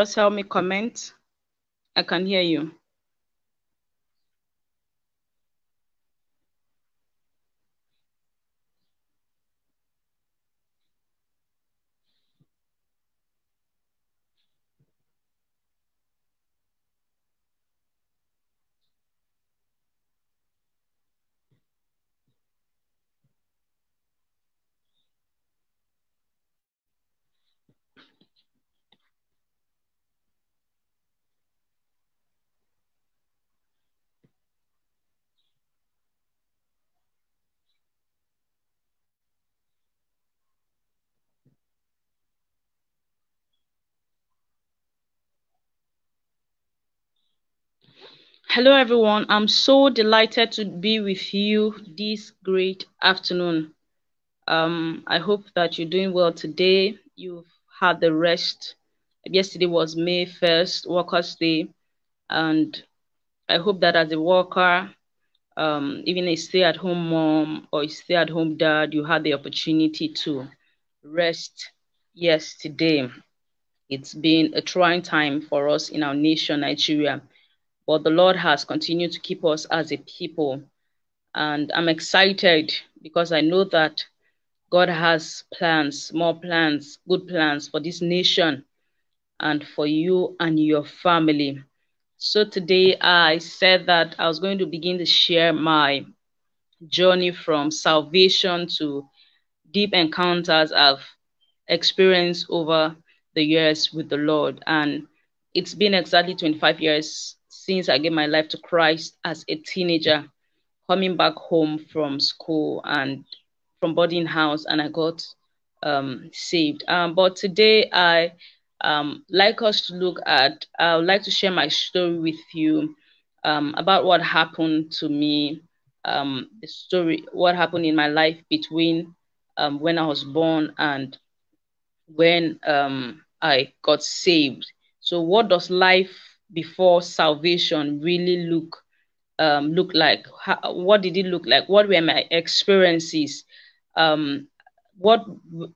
just help me comment? I can hear you. Hello, everyone. I'm so delighted to be with you this great afternoon. Um, I hope that you're doing well today. You've had the rest. Yesterday was May 1st, Workers' Day. And I hope that as a worker, um, even a stay at home mom or a stay at home dad, you had the opportunity to rest yesterday. It's been a trying time for us in our nation, Nigeria but the Lord has continued to keep us as a people. And I'm excited because I know that God has plans, more plans, good plans for this nation and for you and your family. So today I said that I was going to begin to share my journey from salvation to deep encounters I've experienced over the years with the Lord. And it's been exactly 25 years since I gave my life to Christ as a teenager, coming back home from school and from boarding house, and I got um, saved. Um, but today, I um, like us to look at. I would like to share my story with you um, about what happened to me. Um, the story, what happened in my life between um, when I was born and when um, I got saved. So, what does life before salvation really look um, look like? How, what did it look like? What were my experiences? Um, what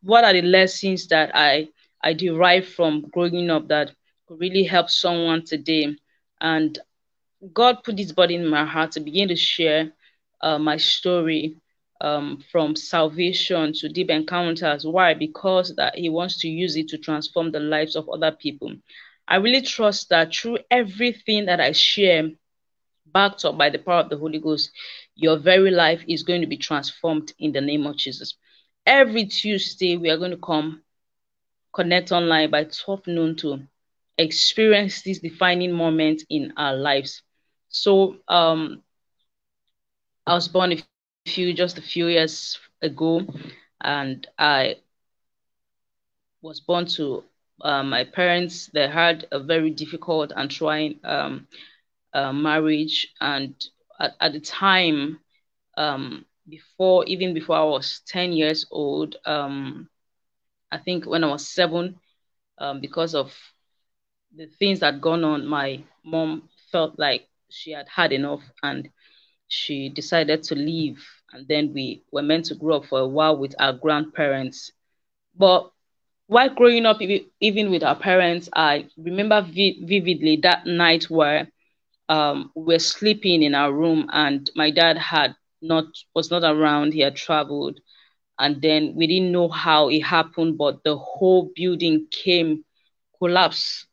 what are the lessons that I I derived from growing up that could really help someone today? And God put this body in my heart to begin to share uh, my story um, from salvation to deep encounters. Why? Because that He wants to use it to transform the lives of other people. I really trust that through everything that I share, backed up by the power of the Holy Ghost, your very life is going to be transformed in the name of Jesus. Every Tuesday, we are going to come connect online by 12 noon to experience this defining moment in our lives. So, um, I was born a few, just a few years ago, and I was born to uh, my parents they had a very difficult and trying um, uh, marriage, and at, at the time, um, before even before I was ten years old, um, I think when I was seven, um, because of the things that gone on, my mom felt like she had had enough, and she decided to leave. And then we were meant to grow up for a while with our grandparents. But while growing up, even with our parents, I remember vividly that night where um, we were sleeping in our room and my dad had not was not around. He had traveled, and then we didn't know how it happened, but the whole building came collapse,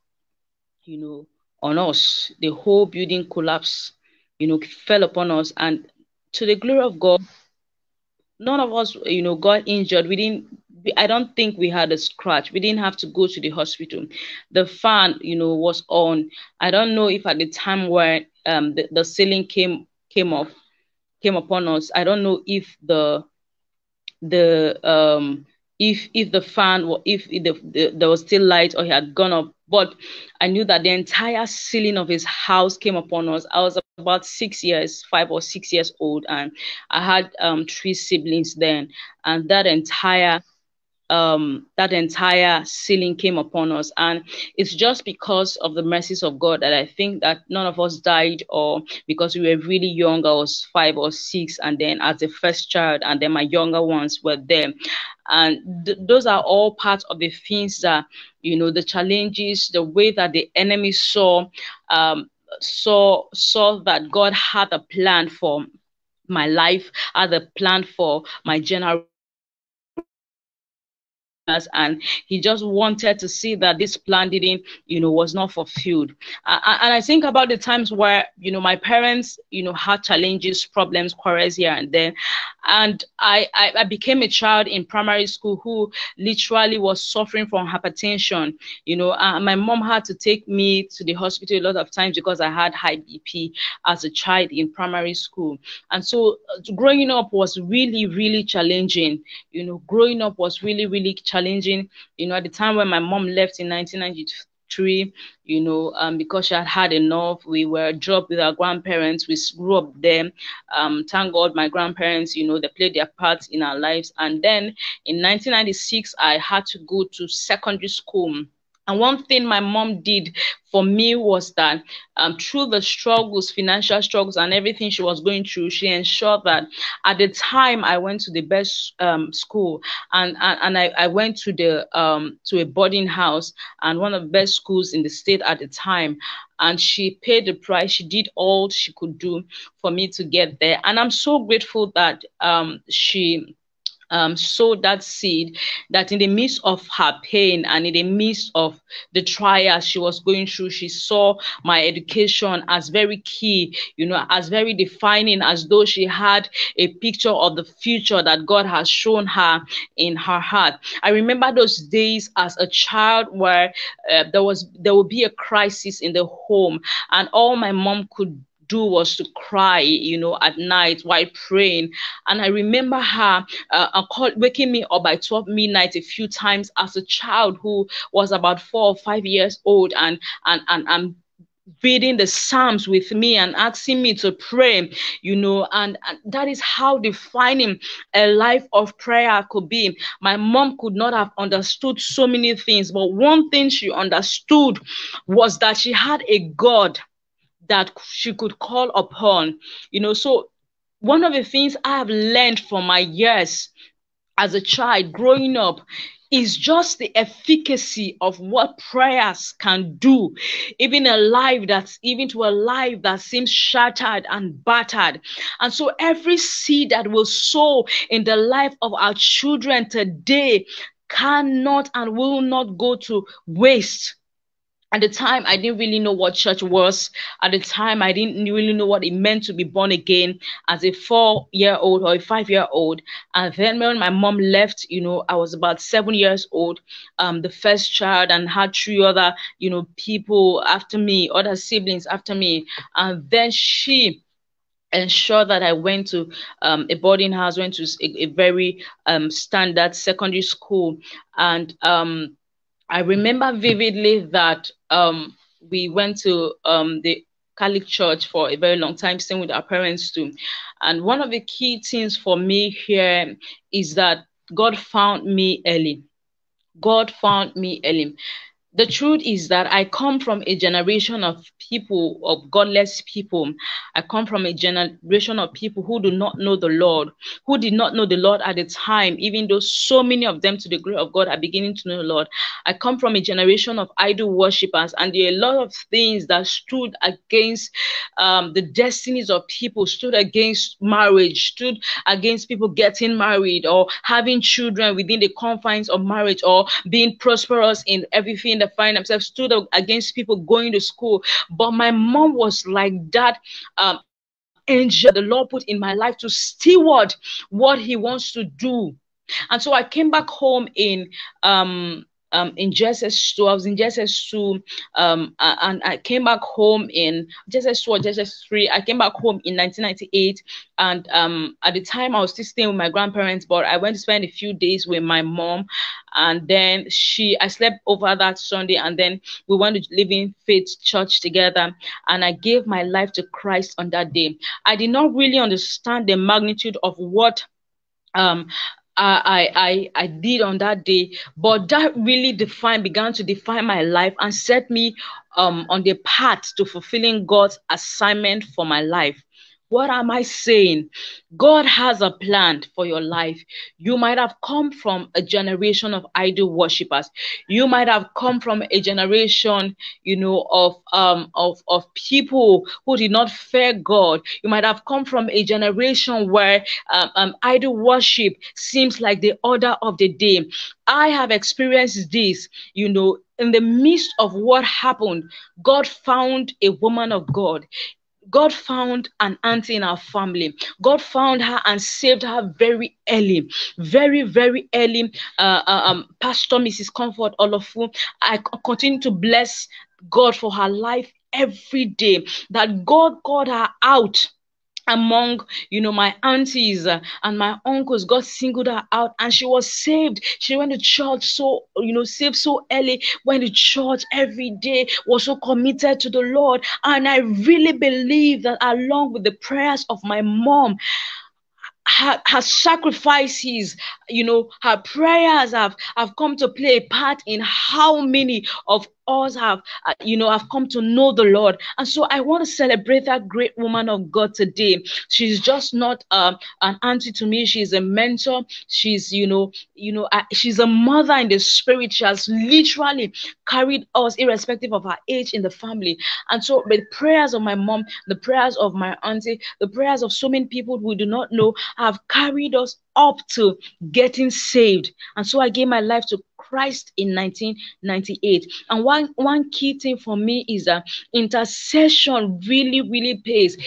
you know, on us. The whole building collapsed, you know, fell upon us, and to the glory of God, none of us, you know, got injured. We didn't I don't think we had a scratch. We didn't have to go to the hospital. The fan, you know, was on. I don't know if at the time where um the, the ceiling came came off came upon us. I don't know if the the um if if the fan if the, the, there was still light or he had gone up but i knew that the entire ceiling of his house came upon us i was about six years five or six years old and i had um three siblings then and that entire um, that entire ceiling came upon us. And it's just because of the mercies of God that I think that none of us died or because we were really young, I was five or six, and then as the first child, and then my younger ones were there. And th- those are all parts of the things that, you know, the challenges, the way that the enemy saw, um, saw, saw that God had a plan for my life, had a plan for my general and he just wanted to see that this plan didn't you know was not fulfilled. And i think about the times where you know my parents you know had challenges problems quarrels here and there. And I, I, I became a child in primary school who literally was suffering from hypertension you know my mom had to take me to the hospital a lot of times because i had high bp as a child in primary school. And so uh, growing up was really really challenging you know growing up was really really challenging challenging. You know, at the time when my mom left in 1993, you know, um, because she had had enough, we were dropped with our grandparents. We grew up there. Um, thank God, my grandparents, you know, they played their part in our lives. And then in 1996, I had to go to secondary school and one thing my mom did for me was that um, through the struggles, financial struggles, and everything she was going through, she ensured that at the time I went to the best um, school, and and, and I, I went to the um, to a boarding house and one of the best schools in the state at the time. And she paid the price. She did all she could do for me to get there, and I'm so grateful that um, she um, sowed that seed that in the midst of her pain and in the midst of the trials she was going through, she saw my education as very key, you know, as very defining, as though she had a picture of the future that God has shown her in her heart. I remember those days as a child where uh, there was there would be a crisis in the home, and all my mom could do was to cry, you know, at night while praying. And I remember her uh, call, waking me up by 12 midnight a few times as a child who was about four or five years old and and and, and reading the psalms with me and asking me to pray you know and, and, that is how defining a life of prayer could be my mom could not have understood so many things but one thing she understood was that she had a god that she could call upon. You know, so one of the things I have learned from my years as a child growing up is just the efficacy of what prayers can do, even a life that's even to a life that seems shattered and battered. And so every seed that will sow in the life of our children today cannot and will not go to waste at the time i didn't really know what church was. At the time i didn't really know what it meant to be born again as a four year old or a five year old and then when my mom left you know i was about seven years old. Um the first child and had three other you know people after me other siblings after me. And then she ensured that I went to um, a boarding house, went to a, a very um, standard secondary school, and um, I remember vividly that um, we went to um, the Catholic Church for a very long time, staying with our parents too. And one of the key things for me here is that God found me early. God found me early the truth is that I come from a generation of people, of godless people. I come from a generation of people who do not know the Lord, who did not know the Lord at the time, even though so many of them, to the glory of God, are beginning to know the Lord. I come from a generation of idol worshippers, and there are a lot of things that stood against um, the destinies of people, stood against marriage, stood against people getting married or having children within the confines of marriage or being prosperous in everything find themselves stood up against people going to school. But my mom was like that. Um, angel the Lord put in my life to steward what He wants to do. And so I came back home in um um, in JSS2. I was in JSS2 um, and I came back home in JSS2 or JSS3. I came back home in 1998. And um, at the time, I was still staying with my grandparents, but I went to spend a few days with my mom. And then she, I slept over that Sunday, and then we went to Living Faith Church together. And I gave my life to Christ on that day. I did not really understand the magnitude of what um I, I I did on that day, but that really defined began to define my life and set me um on the path to fulfilling God's assignment for my life. What am I saying? God has a plan for your life. You might have come from a generation of idol worshippers. You might have come from a generation, you know, of um of of people who did not fear God. You might have come from a generation where um, um idol worship seems like the order of the day. I have experienced this, you know, in the midst of what happened, God found a woman of God. God found an auntie in our family. God found her and saved her very early, very, very early. Uh, uh um, Pastor Mrs. Comfort Olofu, I continue to bless God for her life every day. That God called her out among you know my aunties uh, and my uncles god singled her out and she was saved. She went to church so you know saved so early went to church every day was so committed to the lord. And i really believe that along with the prayers of my mom her, her sacrifices, you know, her prayers have, have come to play a part in how many of us have, uh, you know, have come to know the Lord. And so I want to celebrate that great woman of God today. She's just not um, an auntie to me. She's a mentor. She's, you know, you know, uh, she's a mother in the spirit. She has literally carried us, irrespective of her age in the family. And so the prayers of my mom, the prayers of my auntie, the prayers of so many people who do not know have carried us up to getting saved. And so I gave my life to Christ in 1998. And one, one key thing for me is that intercession really, really pays.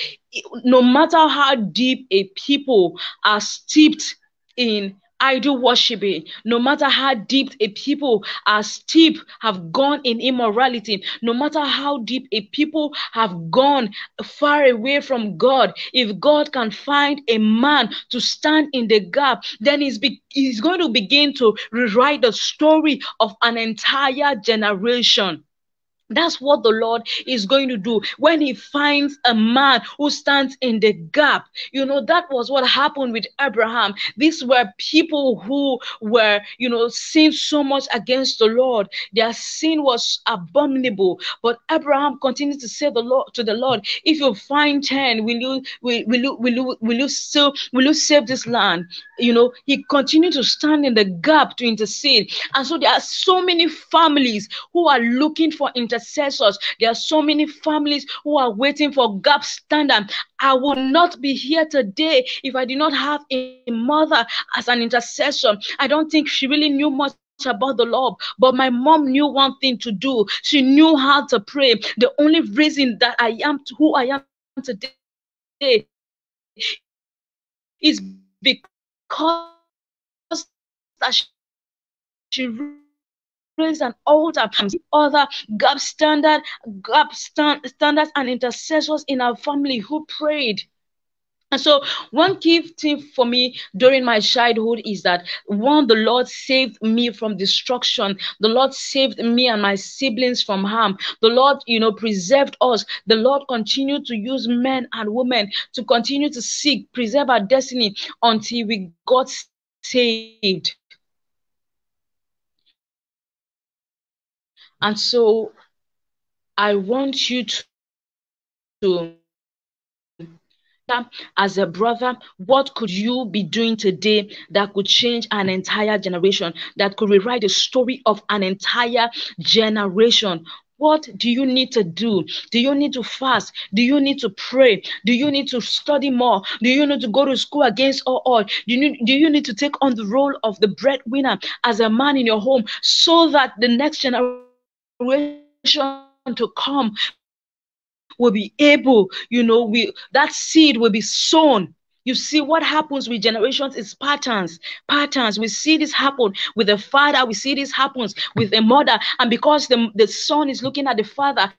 No matter how deep a people are steeped in idol worshiping, no matter how deep a people are steep, have gone in immorality, no matter how deep a people have gone far away from God, if God can find a man to stand in the gap, then he's, be- he's going to begin to rewrite the story of an entire generation. That's what the Lord is going to do when He finds a man who stands in the gap. You know, that was what happened with Abraham. These were people who were, you know, sin so much against the Lord. Their sin was abominable. But Abraham continued to say the Lord to the Lord, if you find 10, will you will, will you will you will you still will you save this land? You know, he continued to stand in the gap to intercede. And so there are so many families who are looking for intercession intercessors. There are so many families who are waiting for gap standard. I would not be here today if I did not have a mother as an intercessor. I don't think she really knew much about the Lord, but my mom knew one thing to do. She knew how to pray. The only reason that I am who I am today is because that she raise an altar other gap standard gap stand, standards and intercessors in our family who prayed and so, one key thing for me during my childhood is that one, the Lord saved me from destruction. The Lord saved me and my siblings from harm. The Lord, you know, preserved us. The Lord continued to use men and women to continue to seek, preserve our destiny until we got saved. And so I want you to, to as a brother, what could you be doing today that could change an entire generation, that could rewrite the story of an entire generation? What do you need to do? Do you need to fast? Do you need to pray? Do you need to study more? Do you need to go to school against all odds? Do you need, do you need to take on the role of the breadwinner as a man in your home so that the next generation to come will be able, you know, we that seed will be sown. You see what happens with generations is patterns, patterns. We see this happen with the father. We see this happens with the mother. And because the, the son is looking at the father,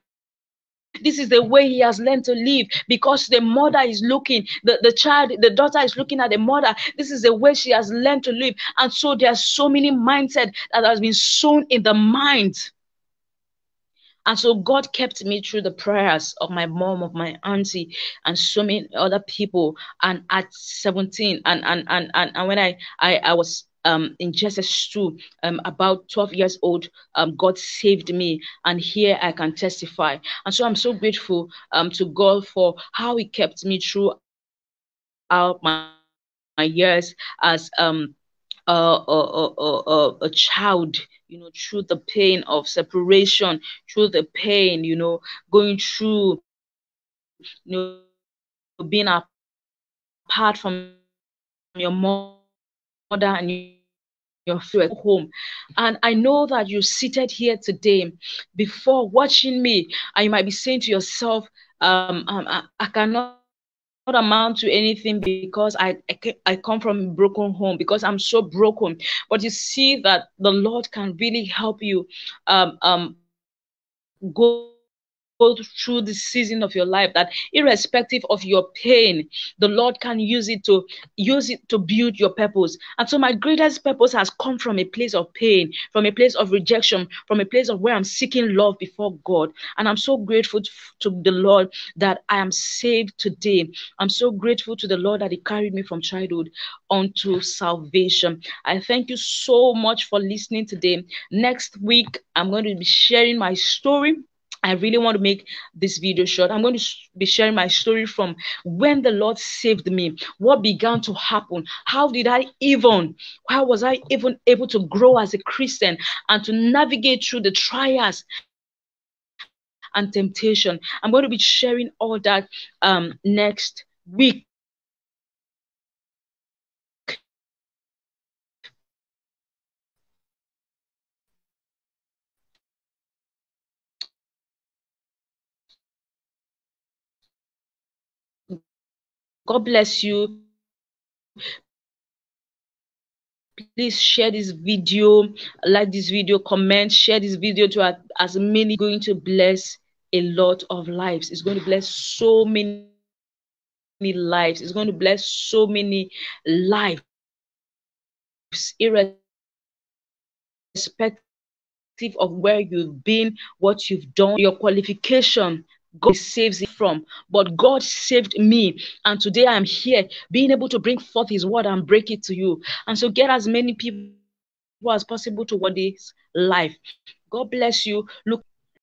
this is the way he has learned to live because the mother is looking, the, the child, the daughter is looking at the mother. This is the way she has learned to live. And so there are so many mindset that has been sown in the mind And so God kept me through the prayers of my mom, of my auntie, and so many other people. And at 17, and and and and, and when I, I I was um, in JSS2, um, about 12 years old, um, God saved me. And here I can testify. And so I'm so grateful um, to God for how He kept me through my, my years as um, a, a, a, a, child, you know, through the pain of separation, through the pain, you know, going through, you know, being apart from your mother and your home. And I know that you're seated here today before watching me, and you might be saying to yourself, um, um I, I cannot not amount to anything because I, I, I come from a broken home because I'm so broken. But you see that the Lord can really help you um, um, go go through the season of your life that irrespective of your pain the lord can use it to use it to build your purpose. And so my greatest purpose has come from a place of pain from a place of rejection from a place of where i'm seeking love before god. And i'm so grateful to the lord that i am saved today. I'm so grateful to the lord that he carried me from childhood unto salvation. I thank you so much for listening today. Next week i'm going to be sharing my story I really want to make this video short. I'm going to be sharing my story from when the Lord saved me, what began to happen, how did I even, how was I even able to grow as a Christian and to navigate through the trials and temptation. I'm going to be sharing all that um, next week. God bless you. Please share this video, like this video, comment, share this video to as many going to bless a lot of lives. It's going to bless so many lives. It's going to bless so many lives, irrespective of where you've been, what you've done, your qualification. God saves it from. But God saved me. And today I'm here being able to bring forth his word and break it to you. And so get as many people as possible to what is life. God bless you. Look